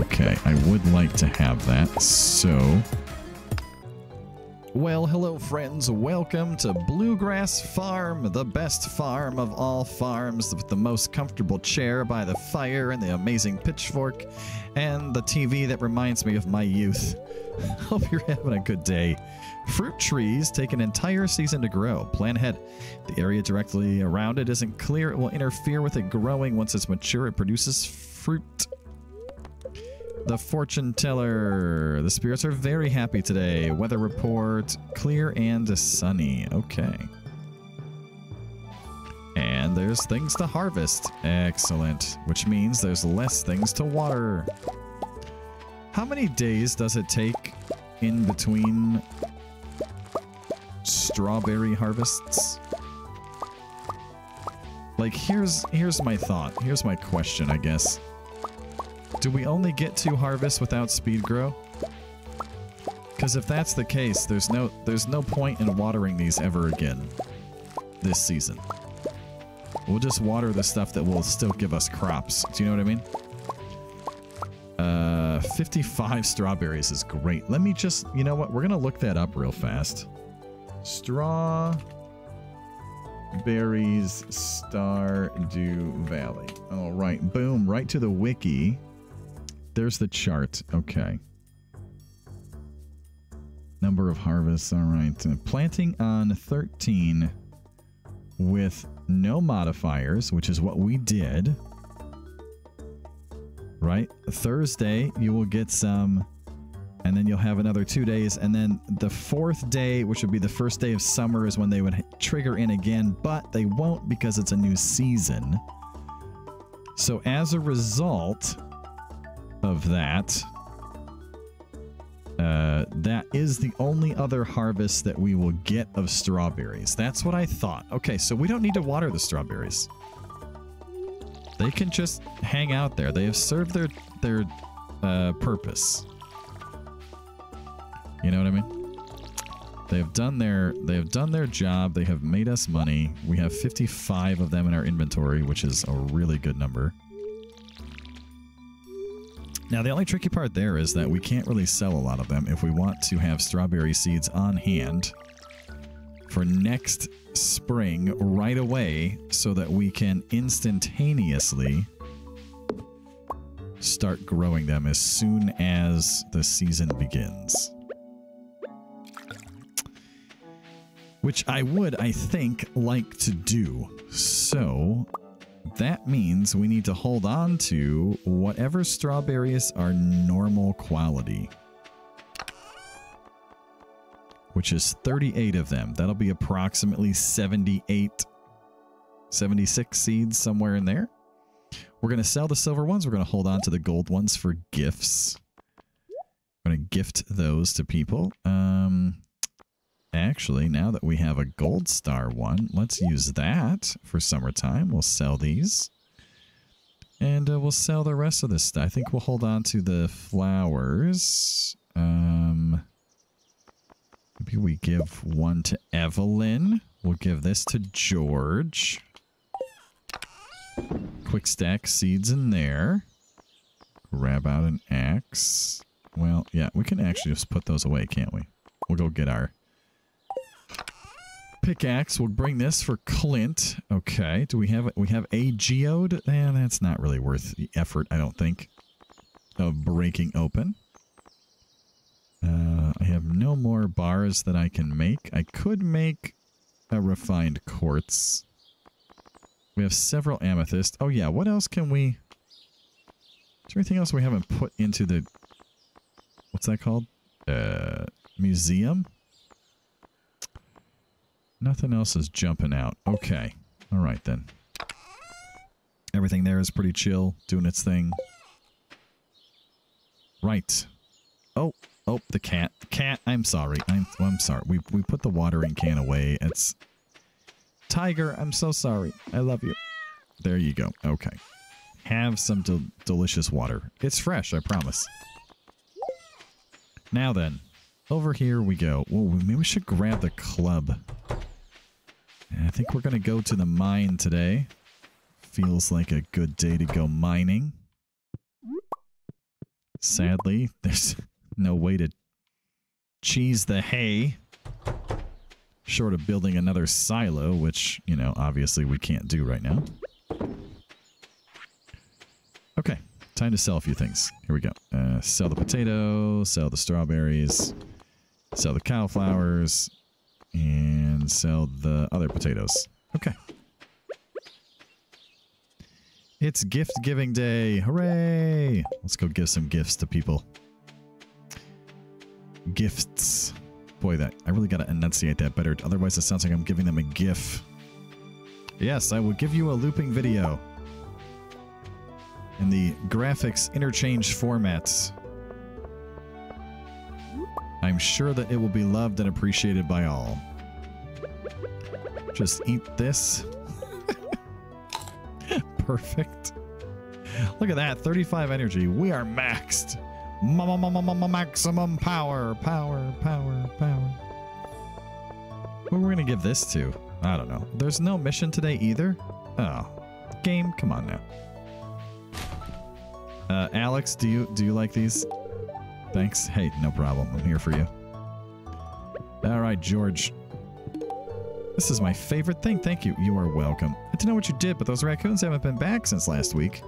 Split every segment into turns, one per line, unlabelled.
Okay, I would like to have that. So, well, hello, friends. Welcome to Bluegrass Farm, the best farm of all farms, with the most comfortable chair by the fire and the amazing pitchfork, and the TV that reminds me of my youth. Hope you're having a good day. Fruit trees take an entire season to grow. Plan ahead. The area directly around it isn't clear. It will interfere with it growing. Once it's mature, it produces fruit. The fortune teller. The spirits are very happy today. Weather report clear and sunny. Okay. And there's things to harvest. Excellent. Which means there's less things to water. How many days does it take in between strawberry harvests? Like here's here's my thought. Here's my question, I guess. Do we only get two harvests without Speed-Gro? Because if that's the case, there's no there's no point in watering these ever again this season. We'll just water the stuff that will still give us crops. Do you know what I mean? Uh, 55 strawberries is great. Let me just, you know what? We're going to look that up real fast. Straw berries Stardew Valley. All right. Boom. Right to the wiki. There's the chart. Okay. Number of harvests. All right. Uh, planting on 13 with no modifiers, which is what we did. Right? Thursday, you will get some, and then you'll have another two days. And then the fourth day, which would be the first day of summer, is when they would trigger in again, but they won't because it's a new season. So as a result of that, uh, that is the only other harvest that we will get of strawberries. That's what I thought. Okay, so we don't need to water the strawberries. They can just hang out there. They have served their their uh, purpose. You know what I mean? They have done their they have done their job. They have made us money. We have 55 of them in our inventory, which is a really good number. Now, the only tricky part there is that we can't really sell a lot of them if we want to have strawberry seeds on hand for next spring right away so that we can instantaneously start growing them as soon as the season begins. Which I would, I think, like to do. So that means we need to hold on to whatever strawberries are normal quality. Which is 38 of them. That'll be approximately 78, 76 seeds somewhere in there. We're going to sell the silver ones. We're going to hold on to the gold ones for gifts. I'm going to gift those to people. Um, Actually, now that we have a gold star one, let's use that for summertime. We'll sell these. And uh, we'll sell the rest of this. I think we'll hold on to the flowers. Um, maybe we give one to Evelyn. We'll give this to George. Quick stack seeds in there. Grab out an axe. Well, yeah, we can actually just put those away, can't we? We'll go get our pickaxe. We'll bring this for Clint. Okay. Do we have we have a geode? Eh, that's not really worth the effort, I don't think, of breaking open. Uh, I have no more bars that I can make. I could make a refined quartz. We have several amethyst. Oh yeah, what else can we... Is there anything else we haven't put into the... What's that called? Uh, museum? Nothing else is jumping out. Okay. All right, then. Everything there is pretty chill, doing its thing. Right. Oh, oh, the cat. Cat, I'm sorry. I'm, I'm sorry. We, we put the watering can away. It's... Tiger, I'm so sorry. I love you. There you go. Okay. Have some del delicious water. It's fresh, I promise. Now then, over here we go. Whoa, maybe we should grab the club. I think we're going to go to the mine today. Feels like a good day to go mining. Sadly, there's no way to cheese the hay. Short of building another silo, which, you know, obviously we can't do right now. Okay, time to sell a few things. Here we go. Uh, sell the potato, sell the strawberries, sell the cauliflowers, and sell the other potatoes. Okay. It's gift giving day. Hooray! Let's go give some gifts to people. Gifts. Boy, that I really got to enunciate that better. Otherwise, it sounds like I'm giving them a GIF. Yes, I will give you a looping video. In the graphics interchange formats. I'm sure that it will be loved and appreciated by all. Just eat this. Perfect. Look at that, 35 energy. We are maxed. Maximum power, power, power, power. Who are we going to give this to? I don't know. There's no mission today either? Oh. Game, come on now. Uh, Alex, do you do you like these? Thanks. Hey, no problem. I'm here for you. All right, George. This is my favorite thing. Thank you. You are welcome. I don't know what you did, but those raccoons haven't been back since last week.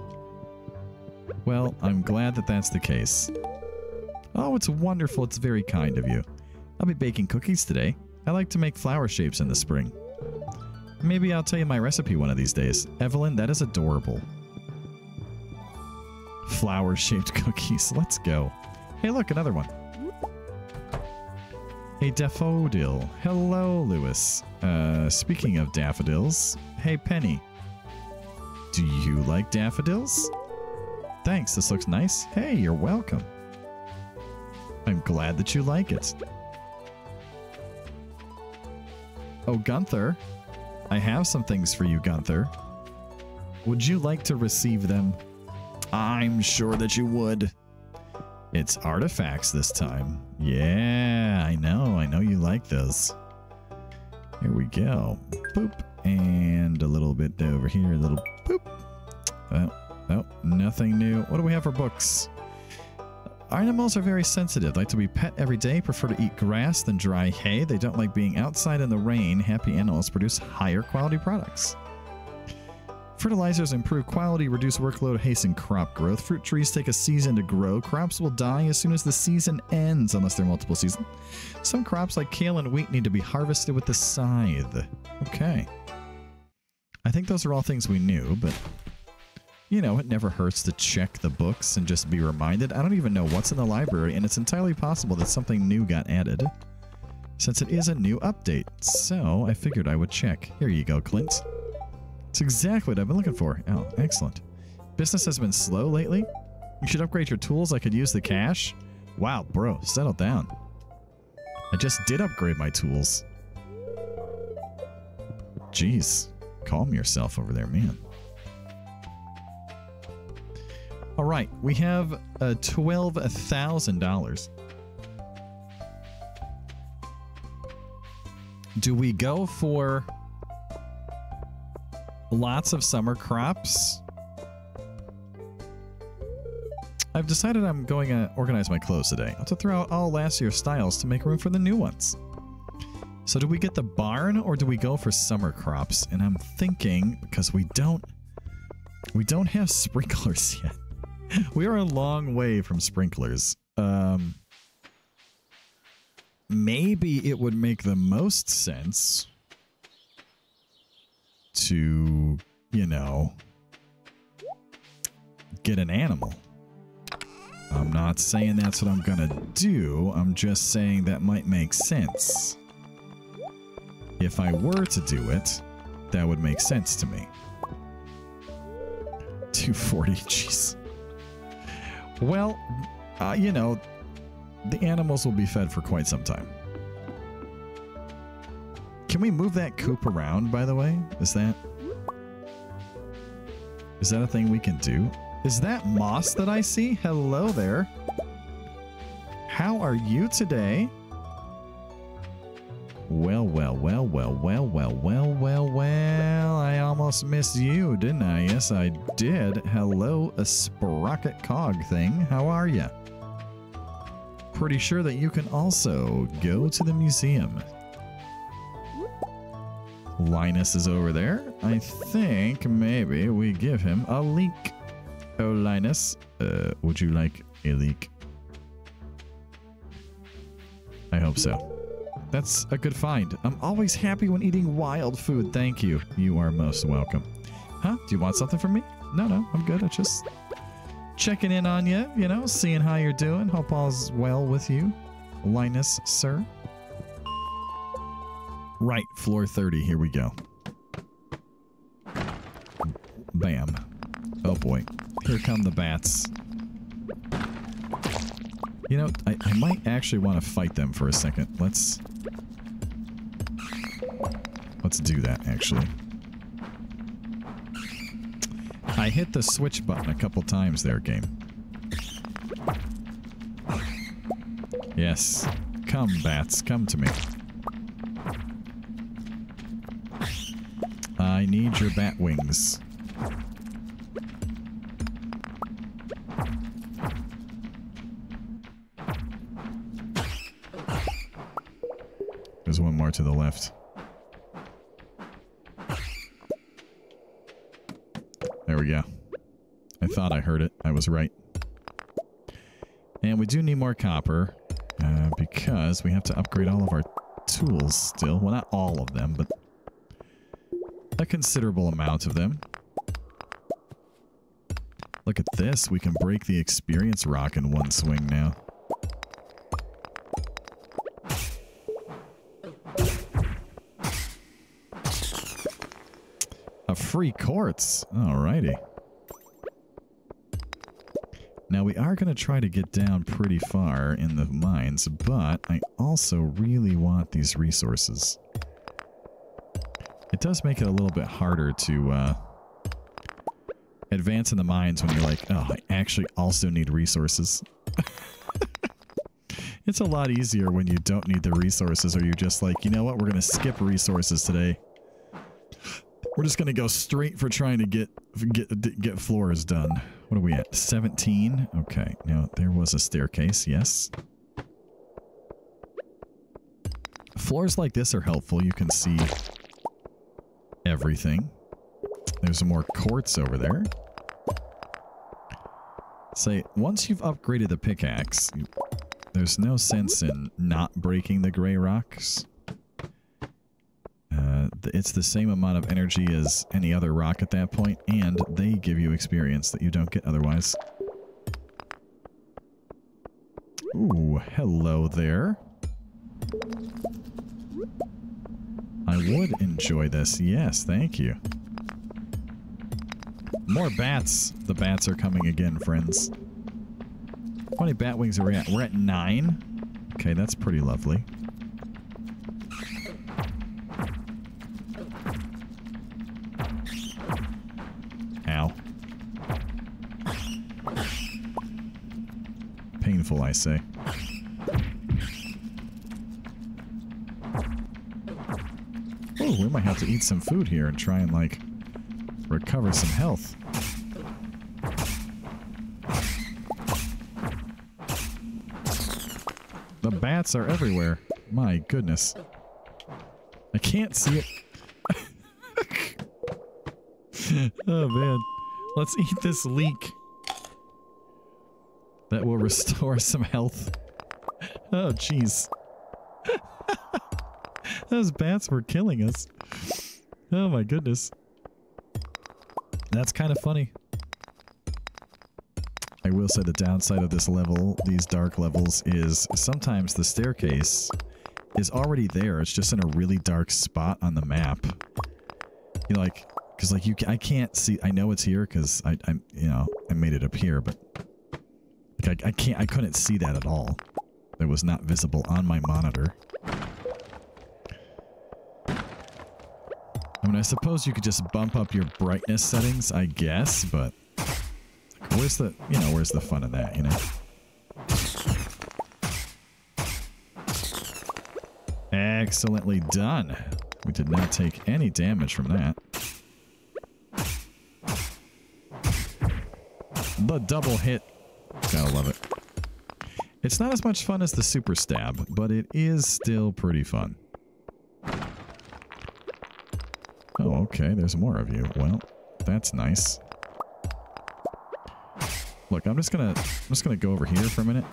Well, I'm glad that that's the case. Oh, it's wonderful. It's very kind of you. I'll be baking cookies today. I like to make flower shapes in the spring. Maybe I'll tell you my recipe one of these days. Evelyn, that is adorable. Flower-shaped cookies. Let's go. Hey, look, another one. A daffodil. Hello, Lewis. Uh, speaking of daffodils, hey, Penny. Do you like daffodils? Thanks, this looks nice. Hey, you're welcome. I'm glad that you like it. Oh, Gunther. I have some things for you, Gunther. Would you like to receive them? I'm sure that you would. It's artifacts this time. Yeah, I know. I know you like those. Here we go. Boop. And a little bit over here. A little boop. Oh, oh, nothing new. What do we have for books? Animals are very sensitive, like to be pet every day, prefer to eat grass than dry hay. They don't like being outside in the rain. Happy animals produce higher quality products. Fertilizers improve quality, reduce workload, hasten crop growth. Fruit trees take a season to grow. Crops will die as soon as the season ends, unless they're multiple seasons. Some crops like kale and wheat need to be harvested with the scythe. Okay. I think those are all things we knew, but you know, it never hurts to check the books and just be reminded. I don't even know what's in the library, and it's entirely possible that something new got added, since it is a new update. So I figured I would check. Here you go, Clint. It's exactly what I've been looking for. Oh, excellent. Business has been slow lately. You should upgrade your tools. I could use the cash. Wow, bro, settle down. I just did upgrade my tools. Jeez, calm yourself over there, man. All right, we have uh, $12,000. Do we go for lots of summer crops? I've decided I'm going to organize my clothes today. I'll to throw out all last year's styles to make room for the new ones. So do we get the barn or do we go for summer crops? And I'm thinking because we don't we don't have sprinklers yet. we are a long way from sprinklers. Um, maybe it would make the most sense to, you know, get an animal. I'm not saying that's what I'm to do. I'm just saying that might make sense. If I were to do it, that would make sense to me. 240, jeez. Well, uh, you know, the animals will be fed for quite some time. Can we move that coop around, by the way? Is that... Is that a thing we can do? Is that moss that I see? Hello there. How are you today? Well, well, well, well, well, well, well, well, well. I almost missed you, didn't I? Yes, I did. Hello, a sprocket cog thing. How are you? Pretty sure that you can also go to the museum. Linus is over there. I think maybe we give him a leek. Oh, Linus, uh, would you like a leek? I hope so. That's a good find. I'm always happy when eating wild food. Thank you. You are most welcome. Huh? Do you want something from me? No, no, I'm good. I just checking in on you, you know, seeing how you're doing. Hope all's well with you. Linus, sir. Right, floor 30. Here we go. Bam. Oh boy. Here come the bats. You know, I, I might actually want to fight them for a second. Let's... Let's do that, actually. I hit the switch button a couple times there, game. Yes. Come, bats. Come to me. Your bat wings. There's one more to the left. There we go. I thought I heard it. I was right. And we do need more copper uh, because we have to upgrade all of our tools still. Well, not all of them, but a considerable amount of them. Look at this. We can break the experience rock in one swing now. A free quartz. Alrighty. Now we are going to try to get down pretty far in the mines, but I also really want these resources. Does make it a little bit harder to uh, advance in the mines when you're like, oh, I actually also need resources. it's a lot easier when you don't need the resources or you're just like, you know what, we're going to skip resources today. We're just going to go straight for trying to get, get get floors done. What are we at? 17? Okay. Now, there was a staircase, yes. Floors like this are helpful. You can see everything. There's some more quartz over there. Say, once you've upgraded the pickaxe, there's no sense in not breaking the gray rocks. Uh, it's the same amount of energy as any other rock at that point, and they give you experience that you don't get otherwise. Ooh, hello there. Would enjoy this. Yes, thank you. More bats. The bats are coming again, friends. How many bat wings are we at? We're at nine. Okay, that's pretty lovely. Ow. Painful, I say. Have to eat some food here and try and, like, recover some health. The bats are everywhere. My goodness. I can't see it. oh, man. Let's eat this leek. That will restore some health. Oh, jeez. Those bats were killing us. Oh my goodness. That's kind of funny. I will say the downside of this level, these dark levels, is sometimes the staircase is already there. It's just in a really dark spot on the map. You know, like, because like you, I can't see. I know it's here because I, I, you know, I made it appear, but like I, I can't. I couldn't see that at all. It was not visible on my monitor. Mean, I suppose you could just bump up your brightness settings, I guess, but where's the, you know, where's the fun in that, you know? Excellently done. We did not take any damage from that. The double hit. Gotta love it. It's not as much fun as the super stab, but it is still pretty fun. Okay. There's more of you. Well, that's nice. Look, I'm just gonna I'm just gonna go over here for a minute.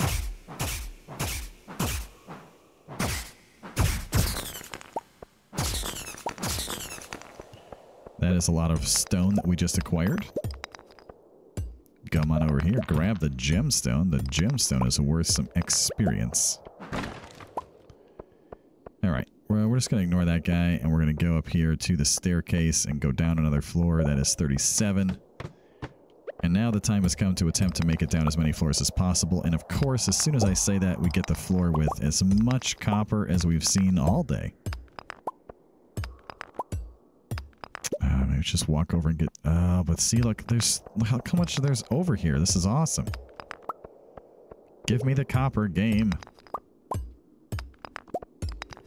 That is a lot of stone that we just acquired. Come on over here, grab the gemstone. The gemstone is worth some experience. Alright, well, we're just going to ignore that guy, and we're going to go up here to the staircase and go down another floor. That is 37. And now the time has come to attempt to make it down as many floors as possible. And of course, as soon as I say that, we get the floor with as much copper as we've seen all day. Uh, maybe just walk over and get... Uh, but see, look, there's... Look how much there's over here. This is awesome. Give me the copper game.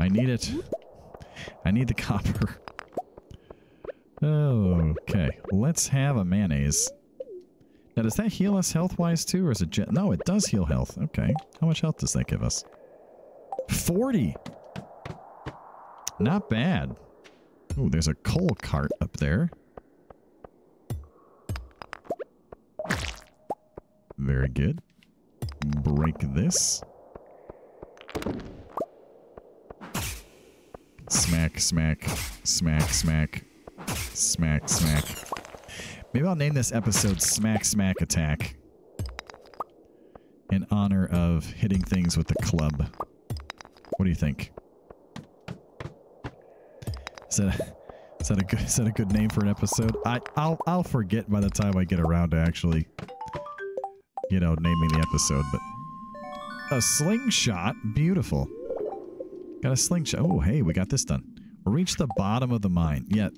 I need it. I need the copper. Okay, let's have a mayonnaise. Now, does that heal us health-wise too, or is it. No, it does heal health. Okay. How much health does that give us? 40! Not bad. Oh, there's a coal cart up there. Very good. Break this. Smack, smack, smack, smack, smack, smack. Maybe I'll name this episode Smack Smack Attack in honor of hitting things with the club. What do you think? Is that a, is that a good is that a good name for an episode? I I'll I'll forget by the time I get around to actually you know naming the episode, but a slingshot, beautiful. Got a slingshot. Oh, hey, we got this done. Reach the bottom of the mine. Yeah,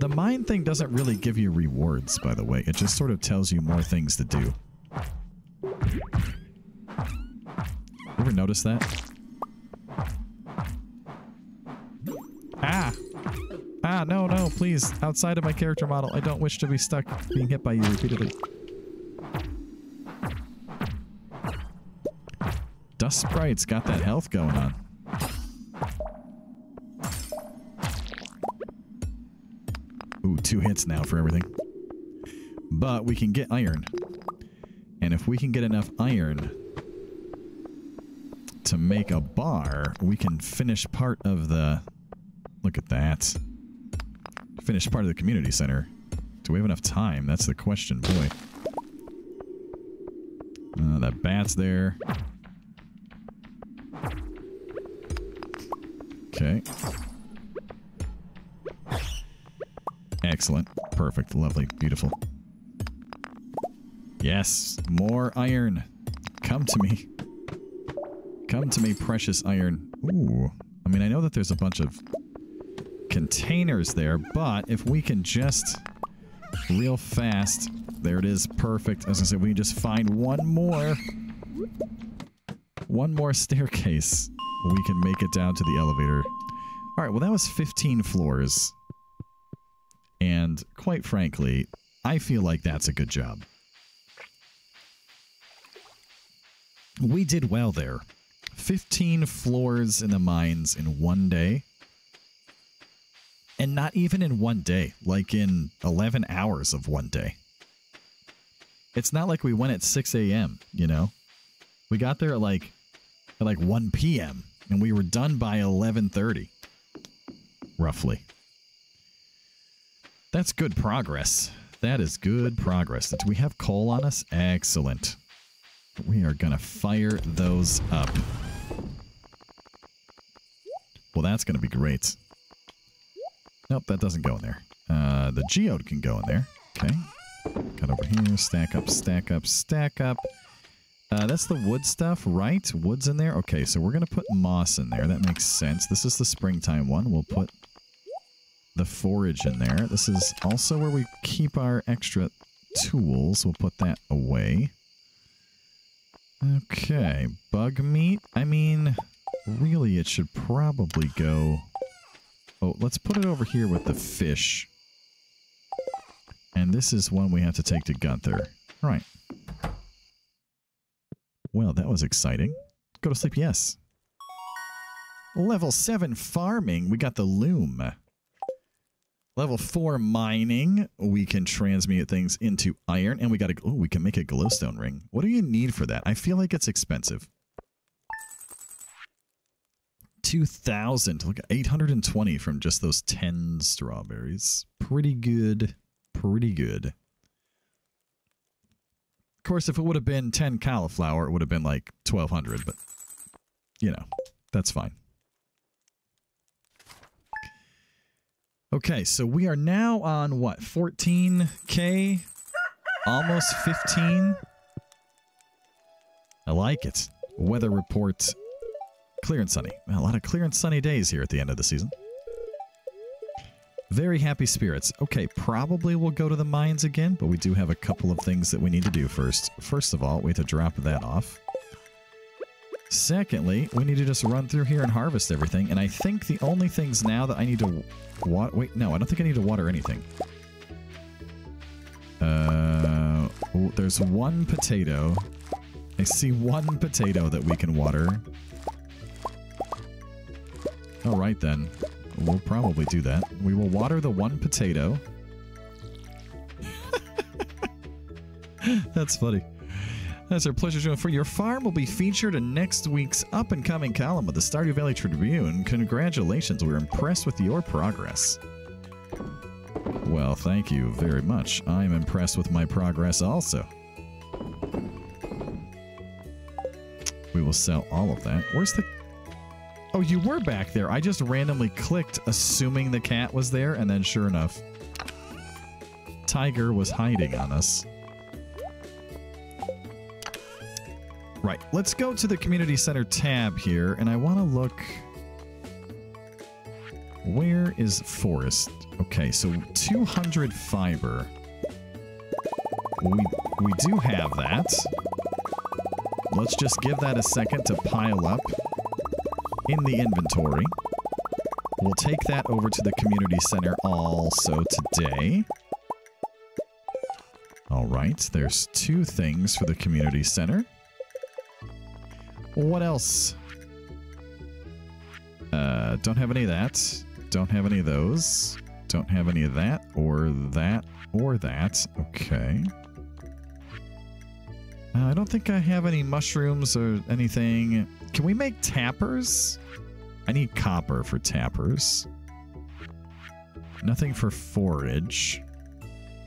the mine thing doesn't really give you rewards, by the way. It just sort of tells you more things to do. Ever notice that? Ah! Ah, no, no, please. Outside of my character model. I don't wish to be stuck being hit by you repeatedly. Dust Sprite's got that health going on. Two hits now for everything. But we can get iron. And if we can get enough iron to make a bar, we can finish part of the... Look at that. Finish part of the community center. Do we have enough time? That's the question, boy. Uh, that bat's there. Okay. Excellent. Perfect. Lovely. Beautiful. Yes. More iron. Come to me. Come to me, precious iron. Ooh. I mean, I know that there's a bunch of containers there, but if we can just real fast, there it is. Perfect. As I said, we can just find one more, one more staircase. We can make it down to the elevator. All right. Well, that was 15 floors. And quite frankly, I feel like that's a good job. We did well there. 15 floors in the mines in one day. And not even in one day, like in 11 hours of one day. It's not like we went at 6 a.m., you know? We got there at like at like 1 p.m. and we were done by 11:30 roughly. That's good progress. That is good progress. Do we have coal on us? Excellent. We are going to fire those up. Well, that's going to be great. Nope, that doesn't go in there. Uh, the geode can go in there. Okay. Cut over here. Stack up, stack up, stack up. Uh, that's the wood stuff, right? Wood's in there? Okay, so we're going to put moss in there. That makes sense. This is the springtime one. We'll put the forage in there. This is also where we keep our extra tools. We'll put that away. Okay, bug meat. I mean, really it should probably go... Oh, let's put it over here with the fish. And this is one we have to take to Gunther. Right. Well, that was exciting. Go to sleep, yes. Level 7 farming, we got the loom. Level 4 mining, we can transmute things into iron, and we got a, oh, we can make a glowstone ring. What do you need for that? I feel like it's expensive. 2,000, look, 820 from just those 10 strawberries. Pretty good, pretty good. Of course, if it would have been 10 cauliflower, it would have been like 1,200, but, you know, that's fine. Okay, so we are now on what? 14k? Almost 15? I like it. Weather report clear and sunny. A lot of clear and sunny days here at the end of the season. Very happy spirits. Okay, probably we'll go to the mines again, but we do have a couple of things that we need to do first. First of all, we have to drop that off. Secondly, we need to just run through here and harvest everything. And I think the only things now that I need to. Wait, no, I don't think I need to water anything. Uh, oh, there's one potato. I see one potato that we can water. All right, then. We'll probably do that. We will water the one potato. That's funny. That's our pleasure doing for your farm will be featured in next week's up and coming column of the Stardew Valley Tribune. Congratulations, we're impressed with your progress. Well, thank you very much. I'm impressed with my progress also. We will sell all of that. Where's the... Oh, you were back there. I just randomly clicked assuming the cat was there, and then sure enough, Tiger was hiding on us. Let's go to the Community Center tab here, and I want to look... Where is Forest? Okay, so 200 fiber. We, we do have that. Let's just give that a second to pile up in the inventory. We'll take that over to the community center also today. All right, there's two things for the community center. What else? Uh, don't have any of that. Don't have any of those. Don't have any of that, or that, or that. Okay. Uh, I don't think I have any mushrooms or anything. Can we make tappers? I need copper for tappers. Nothing for forage.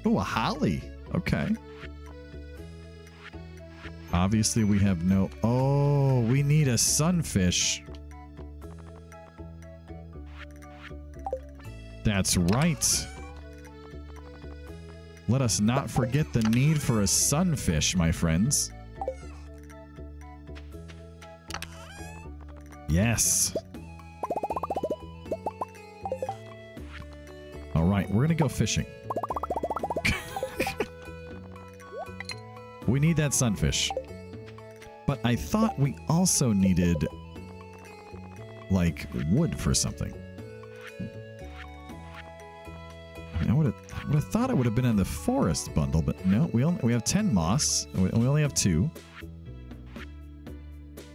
Oh, a holly. Okay. Obviously, we have no... Oh, we need a sunfish. That's right. Let us not forget the need for a sunfish, my friends. Yes. All right, we're going to go fishing. we need that sunfish. But I thought we also needed, like, wood for something. I would have would have thought it would have been in the forest bundle, but no, we only we have 10 moss. We only have two.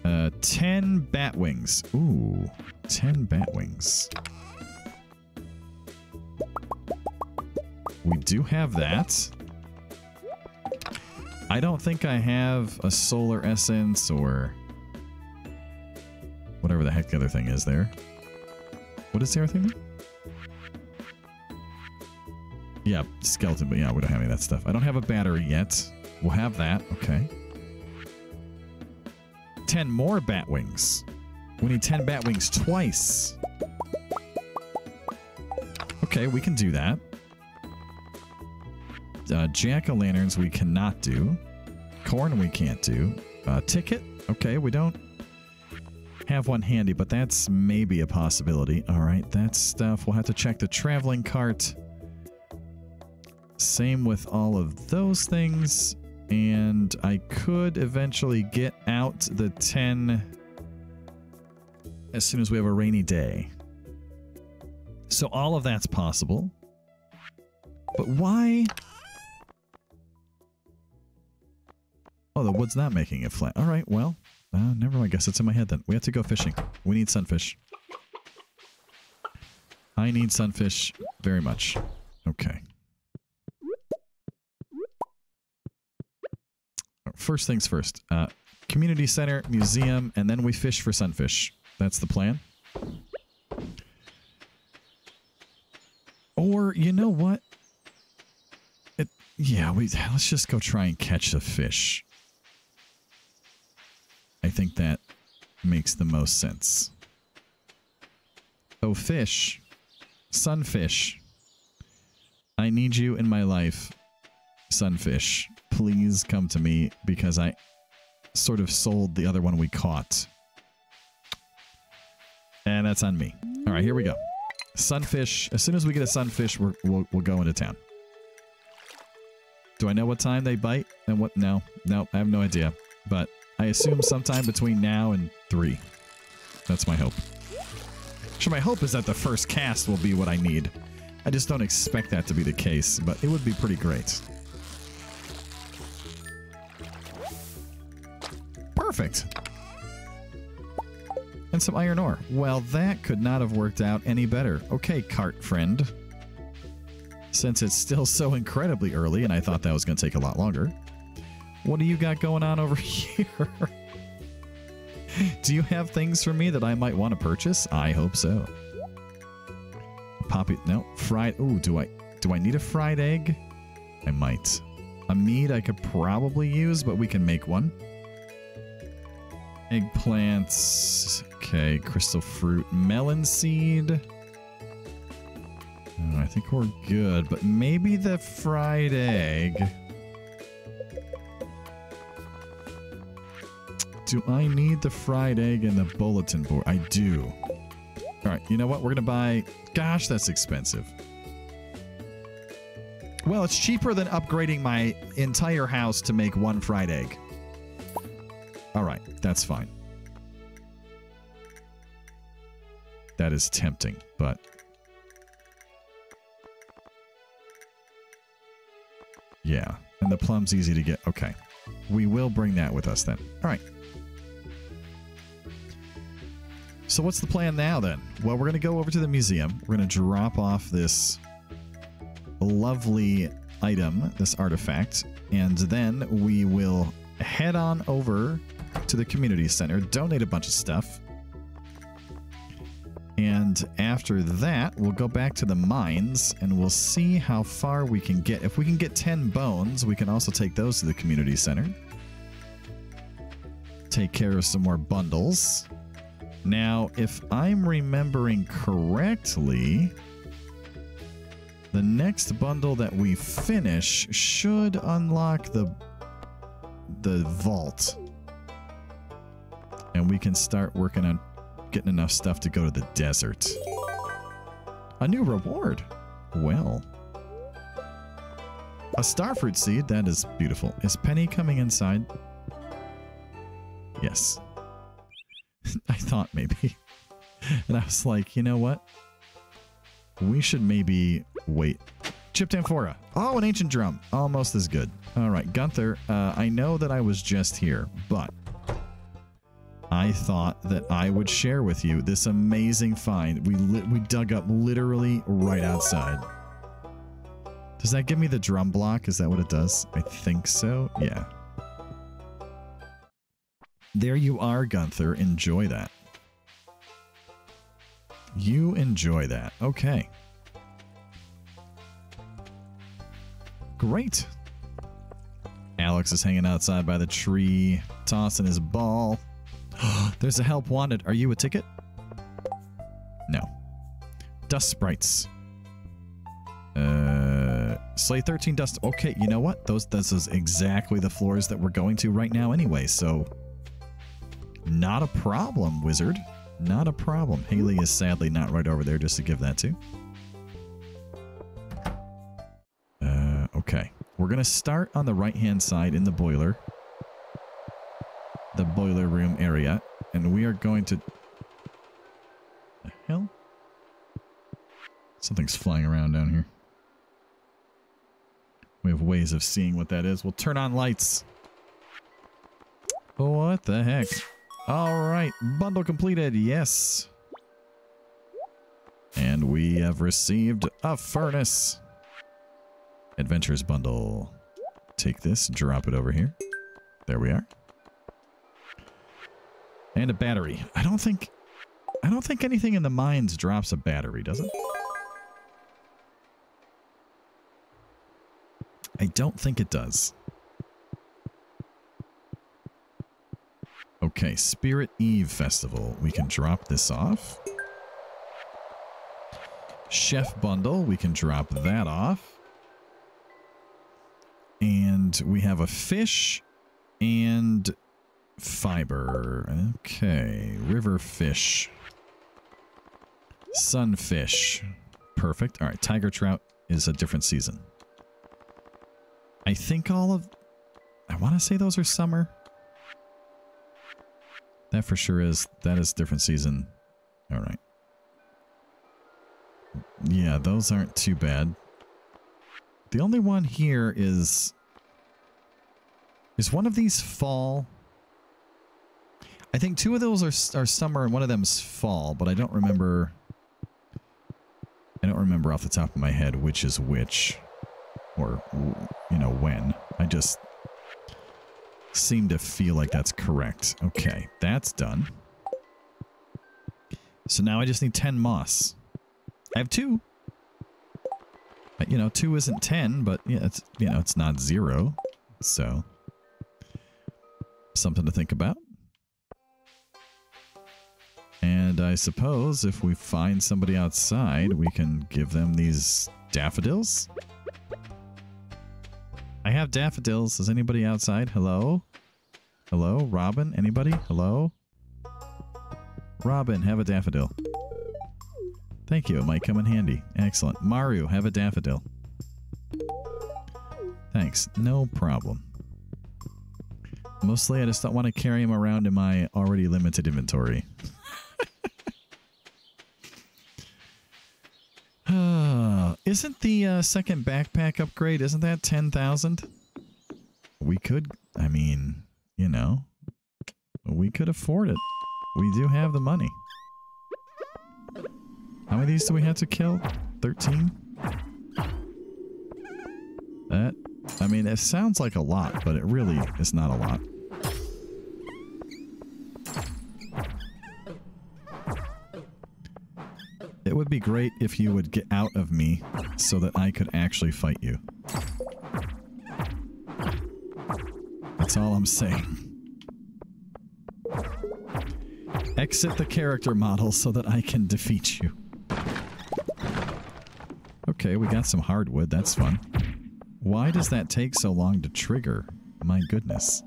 Uh, 10 bat wings. Ooh, 10 bat wings. We do have that. I don't think I have a solar essence or whatever the heck the other thing is there. What is the other thing? Yeah, skeleton, but yeah, we don't have any of that stuff. I don't have a battery yet. We'll have that. Okay. 10 more bat wings. We need 10 bat wings twice. Okay, we can do that. Uh, Jack-o'-lanterns we cannot do. Corn we can't do. Uh, ticket? Okay, we don't have one handy, but that's maybe a possibility. All right, that stuff. We'll have to check the traveling cart. Same with all of those things. And I could eventually get out the 10 as soon as we have a rainy day. So all of that's possible. But why? The wood's not making it flat. All right, well, uh, never mind. I guess it's in my head then. We have to go fishing. We need sunfish. I need sunfish very much. Okay. First things first. Uh, community center, museum, and then we fish for sunfish. That's the plan. Or, you know what? It, yeah, we let's just go try and catch a fish. Think that makes the most sense. Oh, fish. Sunfish. I need you in my life. Sunfish. Please come to me because I sort of sold the other one we caught. And that's on me. All right, here we go. Sunfish. As soon as we get a sunfish, we will we'll go into town. Do I know what time they bite? And what? No. No, I have no idea. But I assume sometime between now and 3. That's my hope. Sure, my hope is that the first cast will be what I need. I just don't expect that to be the case, but it would be pretty great. Perfect. And some iron ore. Well, that could not have worked out any better. Okay, cart friend. Since it's still so incredibly early, and I thought that was going to take a lot longer, what do you got going on over here? do you have things for me that I might want to purchase? I hope so. Poppy, no, fried. Ooh, do I do I need a fried egg? I might. A meat I could probably use, but we can make one. Eggplants. Okay, crystal fruit. Melon seed. Oh, I think we're good, but maybe the fried egg. Do I need the fried egg and the bulletin board? I do. All right, you know what? We're going to buy... Gosh, that's expensive. Well, it's cheaper than upgrading my entire house to make one fried egg. All right, that's fine. That is tempting, but... Yeah, and the plum's easy to get. Okay. We will bring that with us then. All right. So what's the plan now then? Well, we're going to go over to the museum. We're going to drop off this lovely item, this artifact, and then we will head on over to the community center, donate a bunch of stuff, and after that, we'll go back to the mines and we'll see how far we can get. If we can get 10 bones, we can also take those to the community center. Take care of some more bundles. Now, if I'm remembering correctly, the next bundle that we finish should unlock the the vault. And we can start working on getting enough stuff to go to the desert. A new reward. Well. A starfruit seed. That is beautiful. Is Penny coming inside? Yes. I thought maybe. and I was like, you know what? We should maybe wait. Chipped amphora. Oh, an ancient drum. Almost as good. All right, Gunther, uh, I know that I was just here, but I thought that I would share with you this amazing find we we dug up literally right outside. Does that give me the drum block? Is that what it does? I think so. Yeah. There you are, Gunther. Enjoy that. You enjoy that. Okay. Great. Alex is hanging outside by the tree, tossing his ball. There's a help wanted. Are you a ticket? No. Dust sprites. Uh, slay 13 dust. Okay, you know what? Those this is exactly the floors that we're going to right now anyway, so not a problem, wizard. Not a problem. Haley is sadly not right over there just to give that to. Uh, okay. We're going to start on the right-hand side in the boiler the boiler room area, and we are going to The hell? Something's flying around down here. We have ways of seeing what that is. We'll turn on lights. What the heck? All right, bundle completed. Yes. And we have received a furnace. Adventures bundle. Take this, drop it over here. There we are. And a battery. I don't think I don't think anything in the mines drops a battery, does it? I don't think it does. Okay, Spirit Eve Festival. We can drop this off. Chef Bundle. We can drop that off. And we have a fish and fiber. Okay, river fish. Sunfish. Perfect. All right, tiger trout is a different season. I think all of... I want to say those are summer. That for sure is. That is different season. All right. Yeah, those aren't too bad. The only one here is... Is one of these fall? I think two of those are, are summer and one of them's fall, but I don't remember... I don't remember off the top of my head which is which. Or, you know, when. I just seem to feel like that's correct. Okay, that's done. So now I just need 10 moss. I have two. But, you know, two isn't 10, but yeah, it's, you know, it's not zero. So, something to think about. And I suppose if we find somebody outside, we can give them these daffodils. I have daffodils. Is anybody outside? Hello? Hello? Robin? Anybody? Hello? Robin, have a daffodil. Thank you. It might come in handy. Excellent. Maru, have a daffodil. Thanks. No problem. Mostly, I just don't want to carry them around in my already limited inventory. Isn't the uh, second backpack upgrade, isn't that 10,000? We could, I mean, you know, we could afford it. We do have the money. How many of these do we have to kill? 13? That, I mean, it sounds like a lot, but it really is not a lot. Great if you would get out of me so that I could actually fight you. That's all I'm saying. Exit the character model so that I can defeat you. Okay, we got some hardwood. That's fun. Why does that take so long to trigger? My goodness.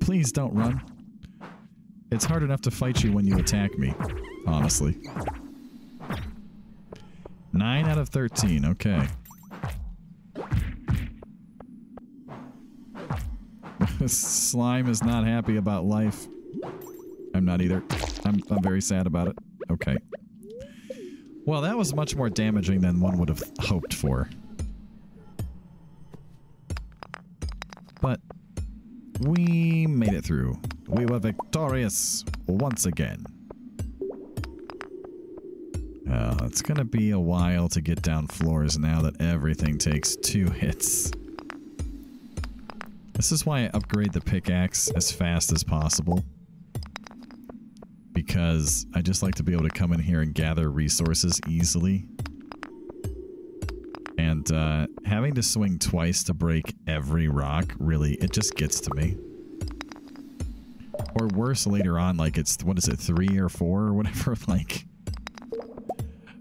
Please don't run. It's hard enough to fight you when you attack me, honestly. 9 out of 13, okay. Slime is not happy about life. I'm not either. I'm, I'm very sad about it. Okay. Well, that was much more damaging than one would have hoped for. But we made it through. We were victorious once again. Uh, it's to be a while to get down floors now that everything takes two hits. This is why I upgrade the pickaxe as fast as possible. Because I just like to be able to come in here and gather resources easily. And uh, having to swing twice to break every rock, really, it just gets to me. Or worse later on, like it's, what is it, three or four or whatever, like...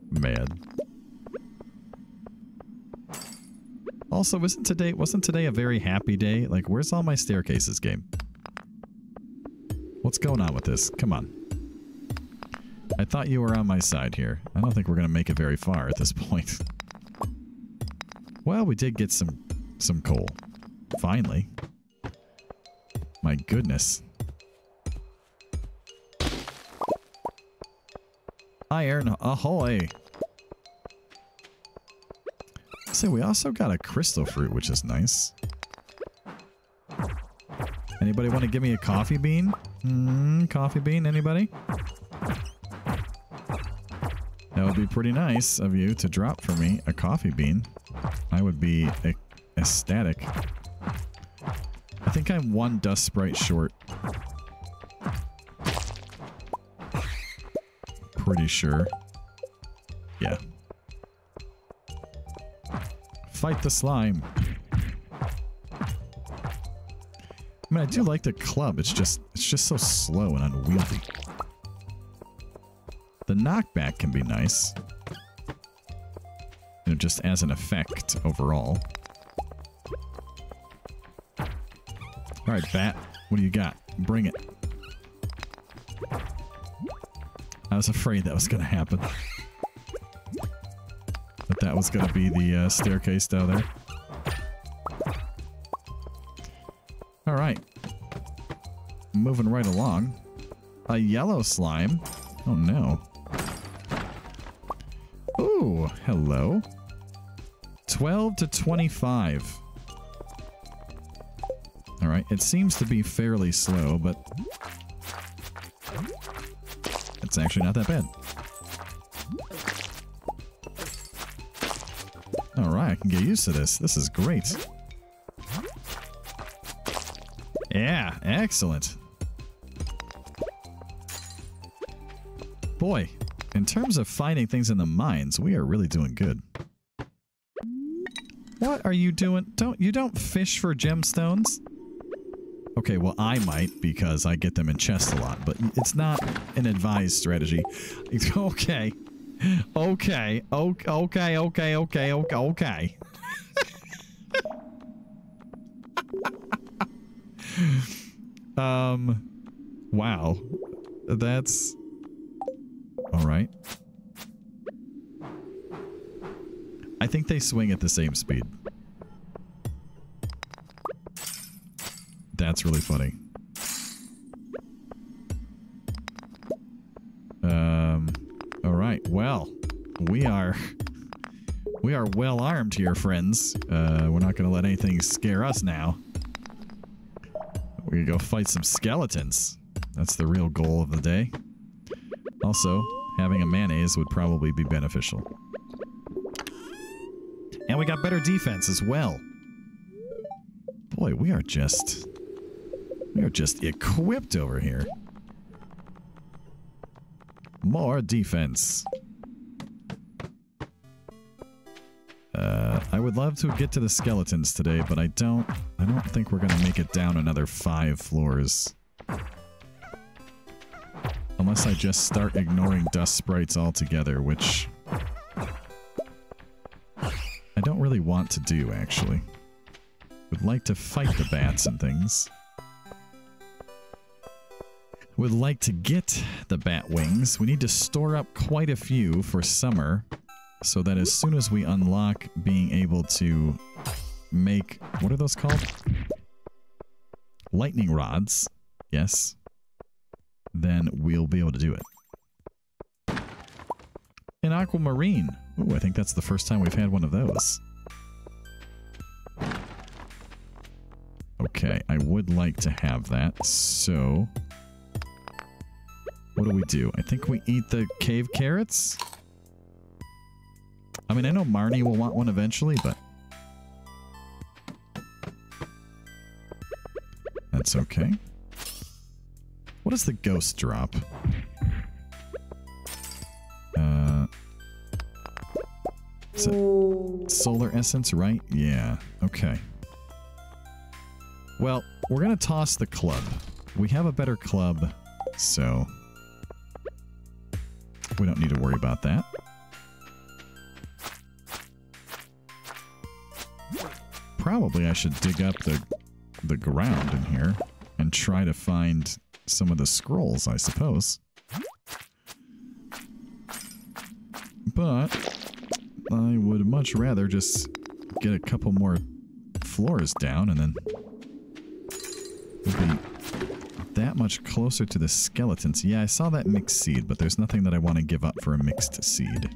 Man. Also, wasn't today wasn't today a very happy day? Like, where's all my staircases game? What's going on with this? Come on. I thought you were on my side here. I don't think we're going to make it very far at this point. well, we did get some some coal. Finally. My goodness. Iron ahoy! So we also got a crystal fruit, which is nice. Anybody want to give me a coffee bean? Mm, coffee bean, anybody? That would be pretty nice of you to drop for me a coffee bean. I would be ecstatic. I think I'm one dust sprite short. Pretty sure. Yeah. Fight the slime. I mean, I do like the club. It's just, it's just so slow and unwieldy. The knockback can be nice. You know, just as an effect overall. Alright, Bat. What do you got? Bring it. I was afraid that was going to happen. That that was going to be the uh, staircase down there. Alright. Moving right along. A yellow slime. Oh no. Ooh, hello. 12 to 25. Alright, it seems to be fairly slow, but... It's actually not that bad. Alright, I can get used to this. This is great. Yeah, excellent. Boy, in terms of finding things in the mines, we are really doing good. What are you doing? Don't you don't fish for gemstones? Okay, well I might because I get them in chests a lot, but it's not an advised strategy. Okay. Okay. Okay, okay, okay, okay, okay, um wow. That's all right. I think they swing at the same speed. That's really funny. Um, all right. Well, we are we are well armed here, friends. Uh, we're not going to let anything scare us now. We're going to go fight some skeletons. That's the real goal of the day. Also, having a mayonnaise would probably be beneficial. And we got better defense as well. Boy, we are just... We are just equipped over here. More defense. Uh, I would love to get to the skeletons today, but I don't... I don't think we're gonna make it down another five floors. Unless I just start ignoring dust sprites altogether, which... I don't really want to do, actually. Would like to fight the bats and things. Would like to get the bat wings. We need to store up quite a few for summer so that as soon as we unlock being able to make... What are those called? Lightning rods. Yes. Then we'll be able to do it. An aquamarine. Ooh, I think that's the first time we've had one of those. Okay, I would like to have that, so... What do we do? I think we eat the cave carrots? I mean, I know Marnie will want one eventually, but... That's okay. What does the ghost drop? Uh... solar essence, right? Yeah, okay. Well, we're going to toss the club. We have a better club, so we don't need to worry about that. Probably I should dig up the, the ground in here and try to find some of the scrolls, I suppose. But I would much rather just get a couple more floors down and then we'll be that much closer to the skeletons. Yeah, I saw that mixed seed, but there's nothing that I want to give up for a mixed seed.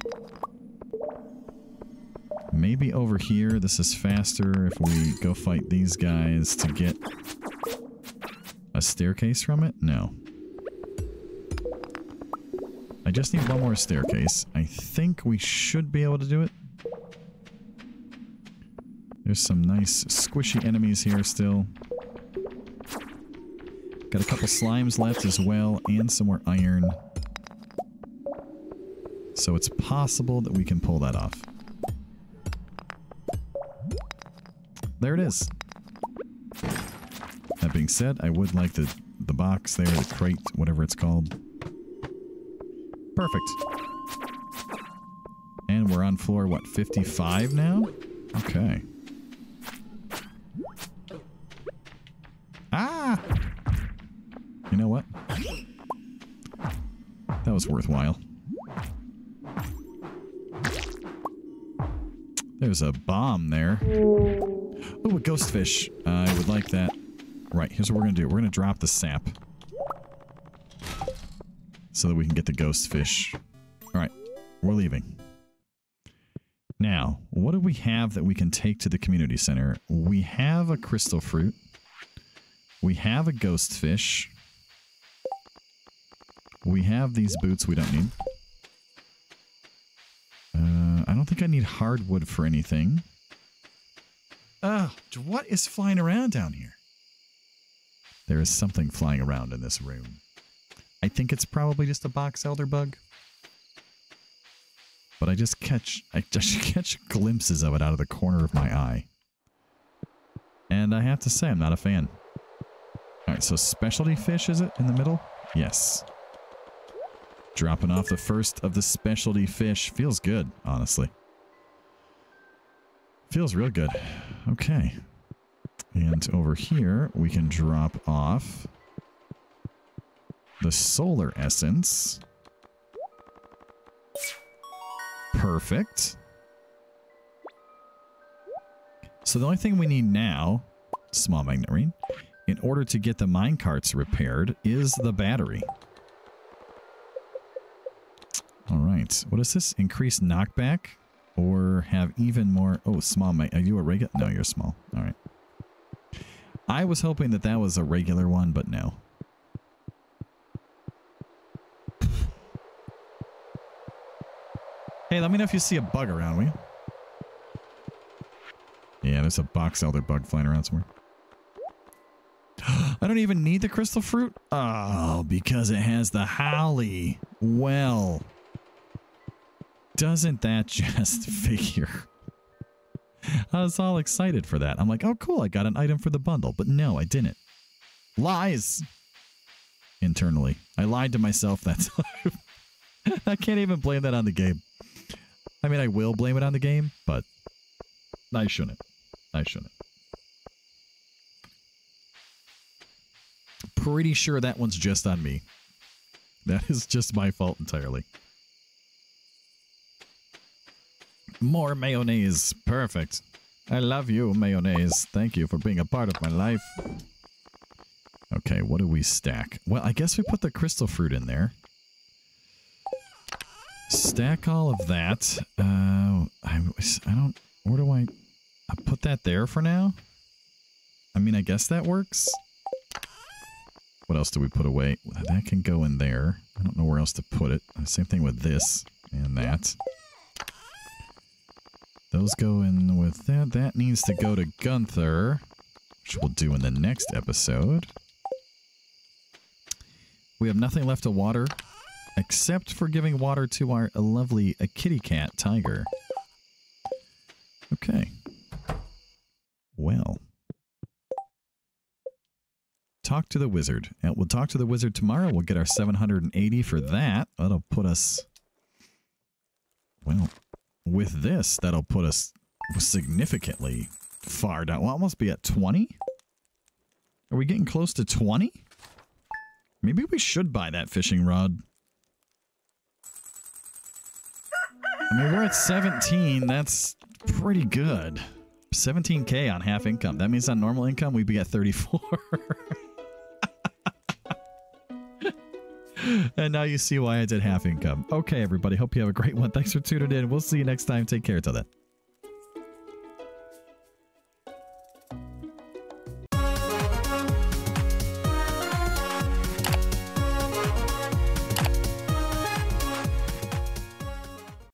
Maybe over here, this is faster if we go fight these guys to get a staircase from it? No. I just need one more staircase. I think we should be able to do it. There's some nice squishy enemies here still. Got a couple slimes left as well, and some more iron. So it's possible that we can pull that off. There it is. That being said, I would like the, the box there, the crate, whatever it's called. Perfect. And we're on floor, what, 55 now? Okay. Was worthwhile. There's a bomb there. Oh, a ghost fish. Uh, I would like that. Right, here's what we're going to do. We're going to drop the sap. So that we can get the ghost fish. Alright, we're leaving. Now, what do we have that we can take to the community center? We have a crystal fruit. We have a ghost fish. We have these boots we don't need. Uh, I don't think I need hardwood for anything. Oh, what is flying around down here? There is something flying around in this room. I think it's probably just a box elder bug. But I just catch I just catch glimpses of it out of the corner of my eye. And I have to say I'm not a fan. Alright, so specialty fish is it in the middle? Yes. Dropping off the first of the specialty fish. Feels good, honestly. Feels real good. Okay. And over here, we can drop off the solar essence. Perfect. So the only thing we need now, small magnet ring, in order to get the mine carts repaired is the battery. All right. What is this? Increase knockback or have even more... Oh, small. Are you a regular? No, you're small. All right. I was hoping that that was a regular one, but no. Hey, let me know if you see a bug around, will you? Yeah, there's a box elder bug flying around somewhere. I don't even need the crystal fruit? Oh, because it has the holly. Well, doesn't that just figure? I was all excited for that. I'm like, oh, cool, I got an item for the bundle. But no, I didn't. Lies! Internally. I lied to myself that time. I can't even blame that on the game. I mean, I will blame it on the game, but I shouldn't. I shouldn't. Pretty sure that one's just on me. That is just my fault entirely. More mayonnaise. Perfect. I love you, mayonnaise. Thank you for being a part of my life. Okay, what do we stack? Well, I guess we put the crystal fruit in there. Stack all of that. Uh, I, I don't... Where do I... I put that there for now? I mean, I guess that works. What else do we put away? That can go in there. I don't know where else to put it. Same thing with this and that. Those go in with that. That needs to go to Gunther, which we'll do in the next episode. We have nothing left to water except for giving water to our lovely a kitty cat tiger. Okay. Well. Talk to the wizard. And we'll talk to the wizard tomorrow. We'll get our 780 for that. That'll put us... Well, with this, that'll put us significantly far down. We'll almost be at 20? Are we getting close to 20? Maybe we should buy that fishing rod. I mean, we're at 17. That's pretty good. 17k on half income. That means on normal income, we'd be at 34. and now you see why I did half income. Okay, everybody. Hope you have a great one. Thanks for tuning in. We'll see you next time. Take care. Till then.